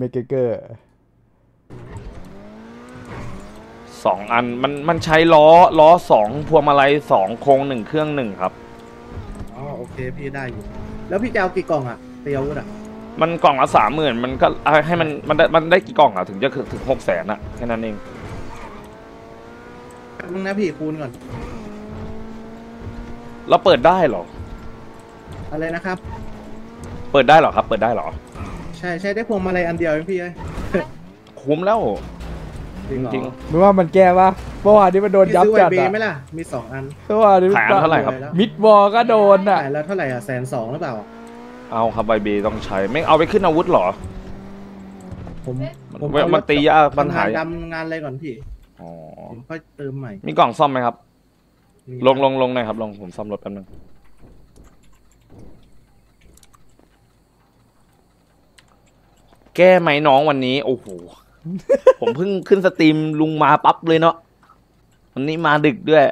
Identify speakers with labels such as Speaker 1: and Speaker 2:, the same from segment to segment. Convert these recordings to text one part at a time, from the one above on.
Speaker 1: เมกเกอร์
Speaker 2: สองอันมันมันใช้ล้อล้อสองพวงมาลัยสองโครงหนึ่งเครื่องหนึ่งครับ
Speaker 3: อ๋อโอเคพี่ได้อยู่ แล้วพี่จะเอากี่กล่องอะเตียวอะ
Speaker 2: มันกล่องละสามหมื่นมันก็เอาให้มันมันได้มันได้กี่กล่องอะถึงจะถึงหกแสนอะแค่นั้นเอง
Speaker 3: มึงนะพี่คูณก่อน
Speaker 2: เราเปิดได้เหรอ
Speaker 3: อะไรนะครับ
Speaker 2: เปิดได้เหรอครับ เปิดได้เหรอ
Speaker 3: ใช่ใช่ได้พวงมาลัยอันเดียวเองพี่เอ้ย
Speaker 2: คุ้มแล้ว
Speaker 3: จริงเหรอ
Speaker 2: จริง
Speaker 1: ไม่ว่ามันแก้ปะเมื่อวานนี้มันโดน
Speaker 3: พี่
Speaker 1: ยับ
Speaker 3: ซื้อไว
Speaker 1: จัด
Speaker 3: เบ
Speaker 1: อะ
Speaker 3: ไหมล่ะ มีสองอัน
Speaker 1: เมื่อวานนี้มัน
Speaker 2: ขายอันเท่าไหร่ครับ
Speaker 1: มิดวอลก็โดนอะ
Speaker 3: ขายแล้วเท่าไหร่อะแสนสองหรือเปล่า
Speaker 2: เอาครับใบเบต้องใช้ไม่เอาไปขึ้นอาวุธเหรอ
Speaker 3: ผม
Speaker 2: มัน
Speaker 3: ผม
Speaker 2: เว้ย
Speaker 3: เอา
Speaker 2: มันตียากปัญหา
Speaker 3: ทำงนดำงานอะไรก่อนพี่
Speaker 2: อ๋อ
Speaker 3: ผมค่อยเติมใหม่
Speaker 2: มีกล่องซ่อมไหมครับ
Speaker 3: มี
Speaker 2: ลงลงลงหน่อยครับลงผมซ่อมรถแป๊บนึง แก้ไหมน้องวันนี้ โอ้โห ผมเพิ่งขึ้นสตรีมลุงมาปั๊บเลยเนาะวันนี้มาดึกด้วย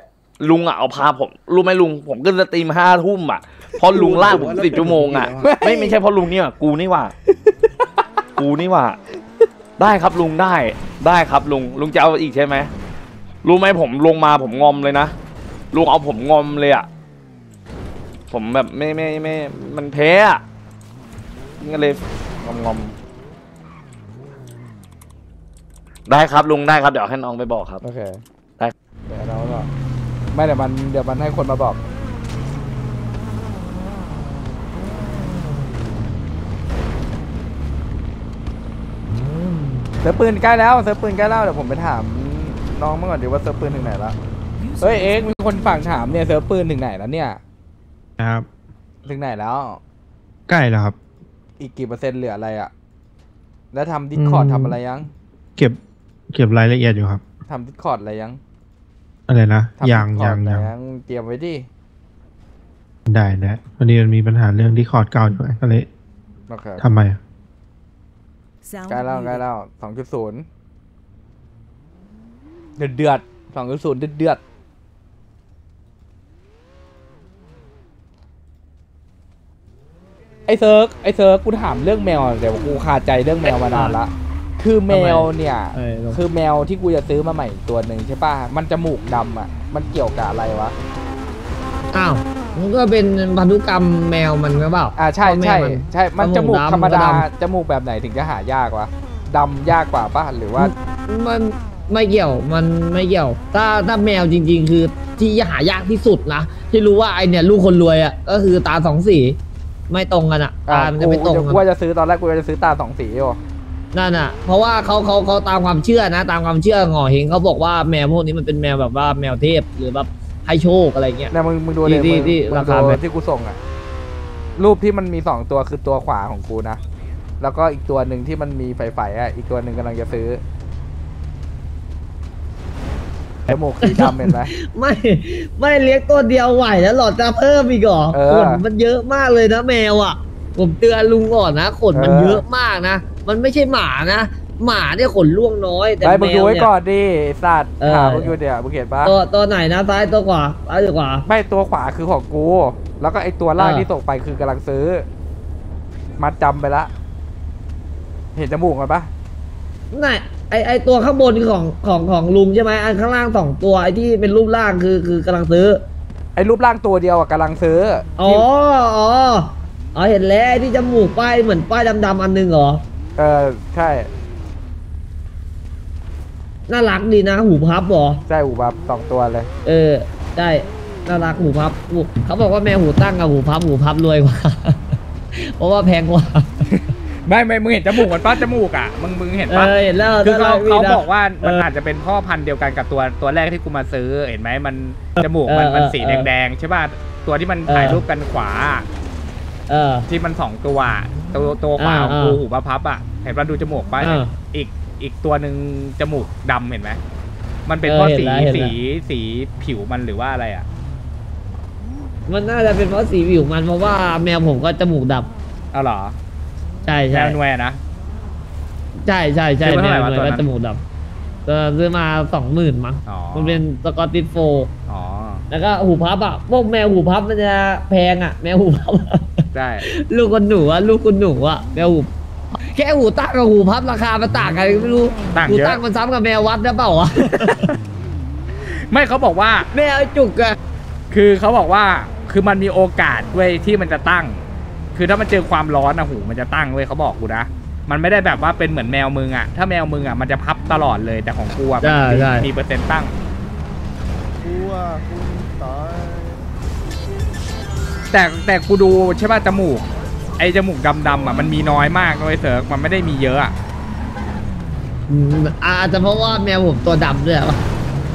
Speaker 2: ลุงอะเอาพาผม รู้ไหมลุง ผมขึ้นสตรีมห้าทุ่มอะเพราะลุงลากผมสิบชั่วโมงอะ ไม่ไม่ใช่เพราะลุงเนี่ยกูนี่หว่า กูนี่หว่า ได้ครับลุงได้ ได้ครับลุง ลุงจะเอาอีกใช่ไหมรู้ไหมผมลงมาผมงอมเลยนะลุงเอาผมงอมเลยอะผมแบบไม่ไม่ไม่มันแพ้อะก็เลยงอมงอม ได้ครับลุงได้ครับเดี๋ยวให้น้องไปบอกครับ
Speaker 1: โอเค
Speaker 2: ได้
Speaker 1: เดี๋ยวเราก็ไม่เดี๋ยวมันเดี๋ยวมันให้คนมาบอกเซิร์ฟปืนใกล้แล้วเซิร์ฟปืนใกล้แล้วเดี๋ยวผมไปถามน้องเมื่อก่อนดีว่าเซิร์ฟปืนถึงไหนละเฮ้ยเอ็กซ์มีคนฝากถามเนี่ยเซิร์ฟปืนถึงไหนแล้วเนี่ย
Speaker 4: นะครับ
Speaker 1: ถึงไหนแล้ว
Speaker 4: ใกล้แล้วครับ
Speaker 1: อีกกี่เปอร์เซ็นต์เหลืออะไรอะแล้วทำ Discord อื
Speaker 4: ม
Speaker 1: ทำอะไรยัง
Speaker 4: เก็บ เก็บรายละเอียดอยู่ครับ
Speaker 1: ทำ Discord อะไรยัง
Speaker 4: อะไรนะ
Speaker 1: ทำ
Speaker 4: ยัง
Speaker 1: Discord
Speaker 4: ยัง
Speaker 1: อะไร
Speaker 4: ยัง
Speaker 1: เตรียมไว้ดิ
Speaker 4: ได้ได้พอดีมันมีปัญหาเรื่องที่คอร์ดเก่าด้วยก็เลย
Speaker 1: โอเค
Speaker 4: ทำไมอะ
Speaker 1: ใกล้แล้วใกล้แล้วสองจุดศูนย์เดือดเดือดสองจุดศูนย์เดือดเดือดไอเซิร์กไอเซิร์กกูถามเรื่องแมวเดี๋ยวกูคาใจเรื่องแมวมานานละ คือแมวเนี่ย
Speaker 4: เออลง
Speaker 1: คือแมวที่กูจะซื้อมาใหม่อีกตัวหนึ่งใช่ป่ะ มันจมูกดำอะ มันเกี่ยวกับอะไรวะ
Speaker 5: อ้าวมันก็เป็นพันธุกรรมแมวมันก็เปล่า
Speaker 1: อ่าใช่
Speaker 5: เพราะแม
Speaker 1: ใช่
Speaker 5: วมัน
Speaker 1: ใช่ มัน
Speaker 5: จ
Speaker 1: จ
Speaker 5: มู
Speaker 1: มู
Speaker 5: ก
Speaker 1: ก
Speaker 5: ดำ
Speaker 1: ธรรมดา
Speaker 5: ก็ด
Speaker 1: จมูกแบบไหนถึงจะหายากวะดำยากกว่าป่ะ หรือว่า
Speaker 5: มันไม่เกี่ยวมันไม่เกี่ยว ถ้าถ้าแมวจริง ๆ คือที่หายากที่สุดนะที่รู้ว่าไอเนี่ยลูกคนรวยอะก็คือตาสองสีไม่ตรงกันอะ
Speaker 1: อ่า
Speaker 5: ตามันจะไม่ตรง
Speaker 1: กู
Speaker 5: กัน
Speaker 1: กูว่าจะซื้อตอนแรกกูจะซื้อตาสองสีอยู่
Speaker 5: นั่นอะ เพราะว่าเขาเขาเขาตามความเชื่อนะ ตามความเชื่อหงอเฮงเขาบอกว่าแมวพวกนี้มันเป็นแมวแบบว่าแมวเทพหรือแบบให้โชคอะไรเงี้ย
Speaker 1: เนี่ยมึงมึงดูเลย
Speaker 5: ที่
Speaker 1: มึง
Speaker 5: ที่
Speaker 1: มึง
Speaker 5: รา
Speaker 1: ดู
Speaker 5: คาแบบ
Speaker 1: ที่กูส่งอะรูปที่มันมีสองตัวคือตัวขวาของกูนะ แล้วก็อีกตัวหนึ่งที่มันมีไฟๆอะ อีกตัวหนึ่งกำลังจะซื้อจมูกสีดำเห็นไหม
Speaker 5: ไม่ไม่เลี้ยงตัวเดียวไหวแล้วหลอดจะเพิ่มอีกเหรอ
Speaker 1: เออ
Speaker 5: ขนมันเยอะมากเลยนะแมวอะ ผมเตือนลุงก่อนนะขนมัน
Speaker 1: เออ
Speaker 5: เยอะมากนะ มันไม่ใช่หมานะ หมาเนี่ยขนล่วงน้อยแต่
Speaker 1: ได้
Speaker 5: แม
Speaker 1: มึง
Speaker 5: ว
Speaker 1: ดูไว้
Speaker 5: เนี่ย
Speaker 1: ก่อนดิไอ้สัตว์
Speaker 5: เออ
Speaker 1: ถามมึงอยู่เดี๋ยวมึงเห็นปะ
Speaker 5: ตัวตัวไหนนะซ้ายตัวขวาซ้ายหรือขวา
Speaker 1: ไม่ตัวขวาคือของกู แล้วก็ไอตัวล่าง
Speaker 5: เออ
Speaker 1: ที่ส่งไปคือกำลังซื้อมัดจำไปละ เห็นจมูกมันปะ
Speaker 5: น่ะไอไอตัวข้างบนคือของของของลุงใช่ไหมอันข้างล่างสองตัวไอที่เป็นรูปร่างคือคือกำลังซื้อ
Speaker 1: ไอรูปร่างตัวเดียวอะกำลังซื้อ
Speaker 5: อ๋อ
Speaker 1: ที่
Speaker 5: อ๋อ อ๋อเห็นแล้วไอ้ที่จมูกป้ายเหมือนป้ายดำๆอันหนึงเหรอ
Speaker 1: เออใช่
Speaker 5: น่ารักดีนะ หูพับเหรอ
Speaker 1: ใช่อูบับสองตัวเลย
Speaker 5: เออ ได้น่ารักหูพับหูเขาบอกว่าแมวหูตั้งกับหูพับหูพับรวยกว่า เพราะว่าแพงกว่า
Speaker 6: ไม่ไม่มึงเห็นจมูกมันป้าจมูกอะ มึงมึงเห็น
Speaker 5: เอ
Speaker 6: ปะ
Speaker 5: อเห็นแล้ว
Speaker 6: คือเขา
Speaker 5: น่รั
Speaker 6: เขา
Speaker 5: ดีนะ
Speaker 6: บอกว่ามัน
Speaker 5: เอออ
Speaker 6: อาจจะเป็นพ่อพันธุ์เดียวกันกับตัวตัวแรกที่กูมาซื้อ เห็นไหมมันจมูกมัน
Speaker 5: เออ
Speaker 6: มันสี
Speaker 5: เออ
Speaker 6: แดงๆใช่ป่ะตัวที่มัน
Speaker 5: เออ
Speaker 6: ถ่ายรูปกันขวา
Speaker 5: เออ
Speaker 6: ที่มันสองตัวอะตัวตัวขวาของ
Speaker 5: เออ
Speaker 6: กู
Speaker 5: เออ
Speaker 6: หูพับๆอะเห็นป่ะดูจมูกป่ะ
Speaker 5: เออ
Speaker 6: อีกอีกตัวหนึ่งจมูกดำเห็นไหมมันเป็น
Speaker 5: เออ
Speaker 6: เพราะ
Speaker 5: เห็น
Speaker 6: สี
Speaker 5: แล้วเห็นแล้ว
Speaker 6: สีสีผิวมันหรือว่าอะไรอะ
Speaker 5: มันน่าจะเป็นเพราะสีผิวมันเพราะว่าแมวผมก็จมูกด
Speaker 6: เอาเหรอำ
Speaker 5: ใช่
Speaker 6: แม
Speaker 5: ใช่
Speaker 6: วนวยนะ
Speaker 5: ใช่ใช่ใช่
Speaker 6: ซื้อ
Speaker 5: แม
Speaker 6: มาเท่าไหร่
Speaker 5: ว
Speaker 6: วะ
Speaker 5: มัน
Speaker 6: ตัวนั้
Speaker 5: ก็
Speaker 6: น
Speaker 5: จมูกดำก็ซื้อมาสองหมื่นมั้ง
Speaker 6: อ๋อ
Speaker 5: มันเป็น Scottish Fold
Speaker 6: อ๋อ
Speaker 5: แล้วก็หูพับอะ พวกแมวหูพับมันจะแพงอะ แมวหูพับอะ
Speaker 6: ใช่
Speaker 5: ลูกคนหนูอะลูกคุณหนูอะแมวหูแค่หูตั้งกับหูพับราคามันต่างกันไม่รู้
Speaker 1: ต่าง
Speaker 5: หู
Speaker 1: เยอะ
Speaker 5: ตั้งมันซ้ำกับแมววัดหรือเปล่าวะ
Speaker 1: ไม่เขาบอกว่า
Speaker 5: แมวจุกอะ
Speaker 1: คือเขาบอกว่าคือมันมีโอกาสเว้ยที่มันจะตั้ง คือถ้ามันเจอความร้อนอะหูมันจะตั้งเว้ยเขาบอกกูนะมันไม่ได้แบบว่าเป็นเหมือนแมวมึงอะถ้าแมวมึงอะมันจะพับตลอดเลยแต่ของกูอะมันมีมีเปอร์เซ็นต์ตั้ง
Speaker 7: กูว่ากูตาย
Speaker 1: แต่แต่กูดูใช่ป่ะจมูก ไอ้จมูกดำๆอะมันมีน้อยมากเลยเสิร์กมันไม่ได้มีเยอะอะ
Speaker 5: อืมอาจจะเพราะว่าแมวผมตัวดำด้วยวะ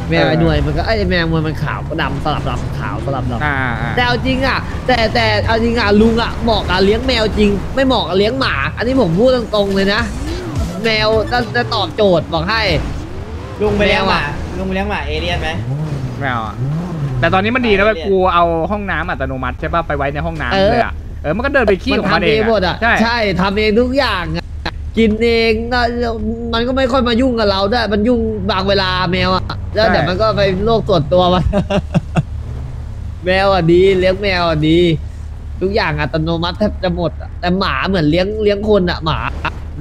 Speaker 5: แมวไอ้หน่วยมันก็ไอ้แมวมันมันขาวก็ดำสลับดำขาวสลับดำ
Speaker 1: อ่าอ่า
Speaker 5: แต่เอาจริงอะ แต่แต่เอาจริงอะลุงอะเหมาะกับเลี้ยงแมวจริง ไม่เหมาะกับเลี้ยงหมา อันนี้ผมพูดตรงๆเลยนะแมวจะจะตอบโจทย์บอกให้
Speaker 8: ลุงไปเลี้ยงหมา
Speaker 5: แมวอะ
Speaker 8: ลุงไปเลี้ยงหมาเอเลี่ยนไหม
Speaker 1: ไม่เอาอะ แต่ตอนนี้มันดีนะเว้ย
Speaker 8: ไม่เรียน
Speaker 1: กูเอาห้องน้ำอัตโนมัติใช่ป่ะไปไว้ในห้อง
Speaker 5: เอ
Speaker 1: น้ำ
Speaker 5: อ
Speaker 1: เลยอะเออมันก็เดินไปขี้
Speaker 5: มัน
Speaker 1: ของมัน
Speaker 5: ทำ
Speaker 1: เอ
Speaker 5: เอง
Speaker 1: ง
Speaker 5: หมดอะ
Speaker 1: ใช่
Speaker 5: ใช่ทำเองทุกอย่างอะกินเองนะมันก็ไม่ค่อยมายุ่งกับเราด้วยมันยุ่งบางเวลาแมวอะแล้วเดี๋ยวมันก็ไปโรคส่วนตัวมัน แมวอะดี เลี้ยงแมวอะดี ทุกอย่างอัตโนมัติแทบจะหมดอะแต่หมาเหมือนเลี้ยงเลี้ยงคนอะหมา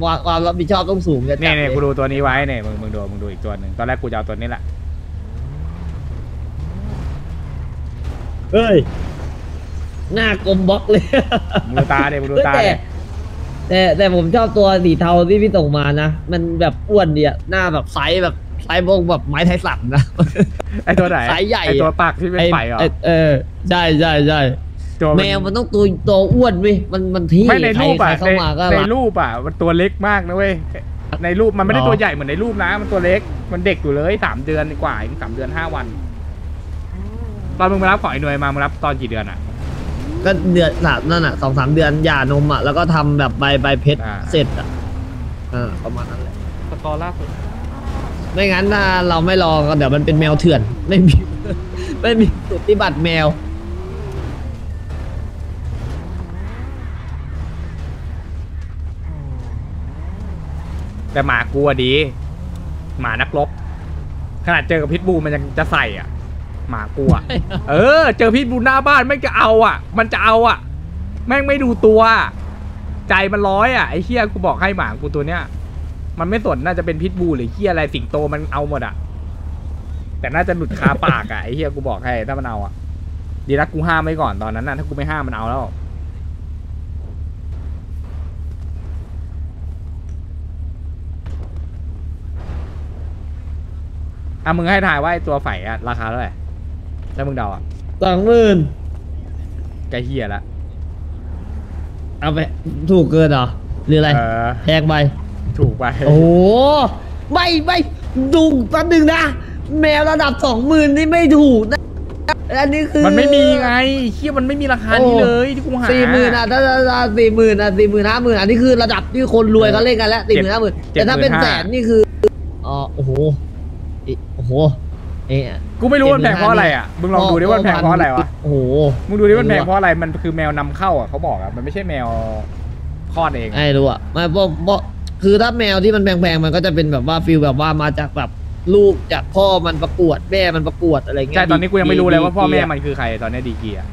Speaker 5: ความความรับผิดชอบต้องสูงจะ
Speaker 1: เนี่ยเนี่ย
Speaker 5: จัด
Speaker 1: กู
Speaker 5: เลย
Speaker 1: ดูตัวนี้ไว้เนี่ยมึงมึงดูมึงดูอีกตัวหนึ่งตอนแรกกูจะเอาตัวนี้แหละ
Speaker 5: เฮ้ย หน้ากลมบล็อกเลย
Speaker 1: มึงดูตาเดี๋ยวมึงดูตา
Speaker 5: แต่
Speaker 1: เดี๋ย
Speaker 5: แต่แต่ผมชอบตัวสีเทาที่พี่ส่งมานะ มันแบบอ้วนดีอะหน้าแบบไซส์แบบไซส์พวกแบบไม้ไทสันนะ
Speaker 1: ไอตัวไหน
Speaker 5: สายใหญ่
Speaker 1: ไอตัวปากที่เป็นไฟเหรอ
Speaker 5: ไเออใช่ใช่ใช่
Speaker 1: ตัว
Speaker 5: แมวมันต้องตัวตัวอ้วนเว้ยมันมันที่
Speaker 1: ไม่ในรูป
Speaker 5: ใคร
Speaker 1: อะ
Speaker 5: ใครเข้ามาก็
Speaker 1: ใน
Speaker 5: รัก
Speaker 1: รูปอะมันตัวเล็กมากนะเว้ยในรูปมันไม่ได้
Speaker 5: หรอ
Speaker 1: ตัวใหญ่เหมือนในรูปนะ มันตัวเล็กมันเด็กอยู่เลยสามเดือนกว่าเองสามเดือนห้าวัน ตอนมึงมารับของไอ้หน่วยมามึงรับตอนกี่เดือนอะ
Speaker 5: ก็เดือนสามนั่นอะสองสามเดือนหย่านมอะแล้วก็ทำแบบใบใบเพชร
Speaker 1: อ่า
Speaker 5: เสร็จอะเออประมาณนั้นแหละ
Speaker 1: สกอร์ล่าสุด
Speaker 5: ไม่งั้นถ้าเราไม่รอก็เดี๋ยวมันเป็นแมวเถื่อน ไม่มี ไม่มีสุติบัตรแมว
Speaker 1: แต่หมากูอะดี หมานักรบขนาดเจอกับพิษบูมันยังจะใส่อะ หมากูอะเออ เจอพิษบูหน้าบ้านไม่งจะเอาอะ มันจะเอาอะ แม่งไม่ดูตัว ใจมันร้อยอะไอ้เฮียกูบอกให้หมากูตัวเนี้ย มันไม่สนน่าจะเป็นพิษบูหรือเฮียอะไรสิงโตมันเอาหมดอะ แต่น่าจะหลุดคาปากอะไอ้เฮียกูบอกให้ถ้ามันเอาอะ ดีนะกูห้ามไว้ก่อนตอนนั้นน่ะถ้ากูไม่ห้ามมันเอาแล้วอะมึงให้ถ่ายว่าไอ้ตัวไฝอะราคาเท่าไหร่ ถ้ามึงเดาอะ
Speaker 5: สองหมื่น
Speaker 1: ใกล้เฮียละ
Speaker 5: เอาไปถูกเกินเหรอหรืออะไร
Speaker 1: เออ
Speaker 5: แพงไป
Speaker 1: ถูกไป
Speaker 5: โอ้โหไม่ไม่ดูแป๊บนึงนะ แมวระดับสองหมื่นนี่ไม่ถูกนะอันนี้คือ
Speaker 1: มันไม่มีไงเฮียมันไม่มีราคานี้
Speaker 5: โอ้
Speaker 1: เลยที่กูหา
Speaker 5: สี่หมื่นอะถ้าถ้าสี่หมื่นอะสี่หมื่นห้าหมื่นอันนี้คือระดับที่คนรวยเขาเล่นกันแล้วสี่หมื่นห้าหมื่นแต่ถ้าเป็นแสนนี่คืออ๋อโอ้โหอิโอ้โห เอ๊ะ
Speaker 1: กูไม่รู้มันแพงเพราะอะไรอะ มึงลองดูดิว่ามันแพงเพราะอะไรวะ
Speaker 5: โอ้โห
Speaker 1: มึงดูดิว่ามันแพงเพราะอะไร มันคือแมวนำเข้าอะเขาบอกอะ มันไม่ใช่แมวคลอดเอง
Speaker 5: ไอ้รู้อะ ไม่เพราะเพราะคือถ้าแมวที่มันแพงๆ มันก็จะเป็นแบบว่า feel แบบว่ามาจากแบบลูกจากพ่อมันประกวดแม่มันประกวดอะไรเงี้ย
Speaker 1: ใช่ ตอนนี้กูยังไม่รู้เลยว่าพ่อแม่
Speaker 5: ดีๆ
Speaker 1: มันคือใครตอนนี้ดีเกียร์